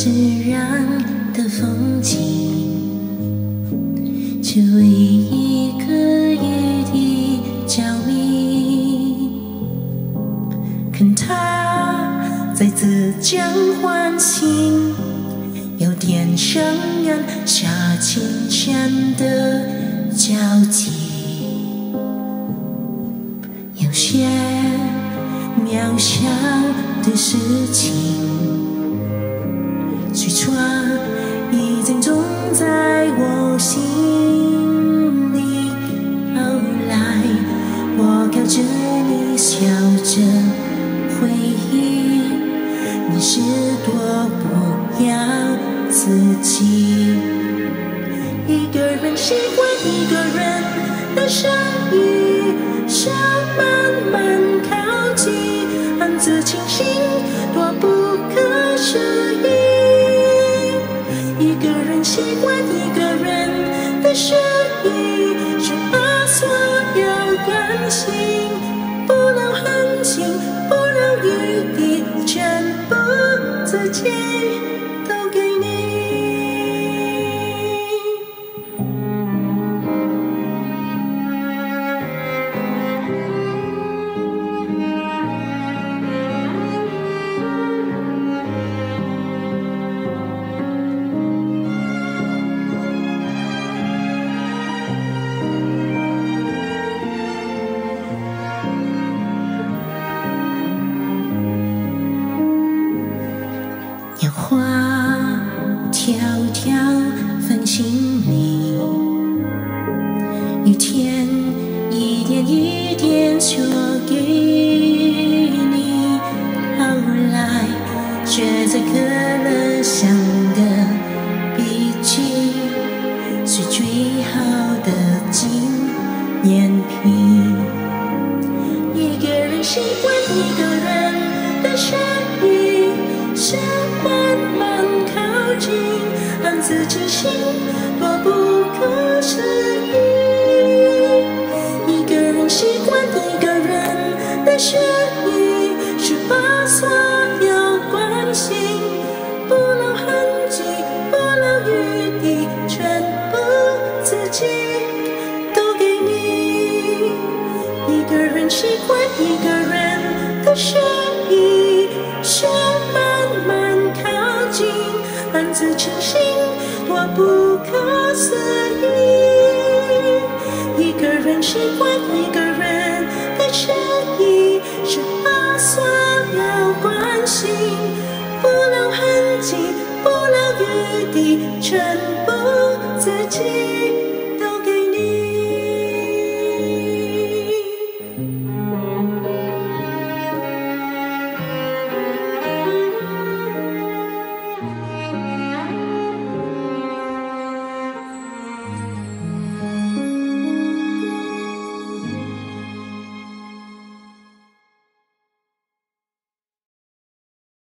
自然的风景，只为一个雨滴着迷。看他在自江欢醒，有点上厌下清浅的交集，有些渺小的事情。去闯已经种在我心里。后来，我看着你笑着回忆，你是多不要自己。一个人习惯一个人的声音，想慢慢靠近，暗自清醒，多不可思议。习惯一个人的声音，是怕所有关心不留痕迹，心里，一天一点一点说给你，后来却在可乐香的笔记，是最好的纪念品。一个人喜欢一个人的声所有关心不留痕迹，不留余地，全部自己都给你。一个人习惯一个人的声音，却慢慢靠近，暗自庆幸，多不可思议。一个人习惯你全部自己。